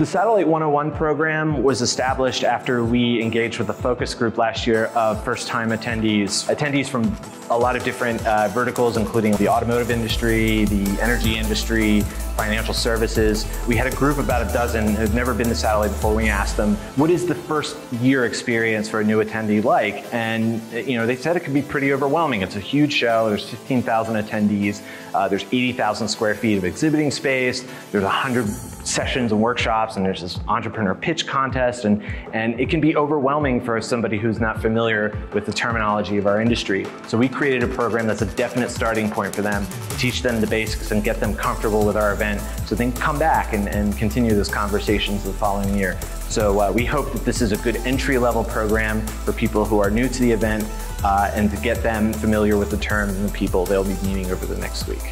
The Satellite 101 program was established after we engaged with a focus group last year of first-time attendees. Attendees from a lot of different uh, verticals, including the automotive industry, the energy industry, financial services. We had a group about a dozen who had never been to Satellite before. We asked them, what is the first year experience for a new attendee like? And you know, they said it could be pretty overwhelming. It's a huge show. There's 15,000 attendees. Uh, there's 80,000 square feet of exhibiting space. There's 100 sessions and workshops and there's this entrepreneur pitch contest and, and it can be overwhelming for somebody who's not familiar with the terminology of our industry. So we created a program that's a definite starting point for them, teach them the basics and get them comfortable with our event so they can come back and, and continue those conversations the following year. So uh, we hope that this is a good entry level program for people who are new to the event uh, and to get them familiar with the terms and the people they'll be meeting over the next week.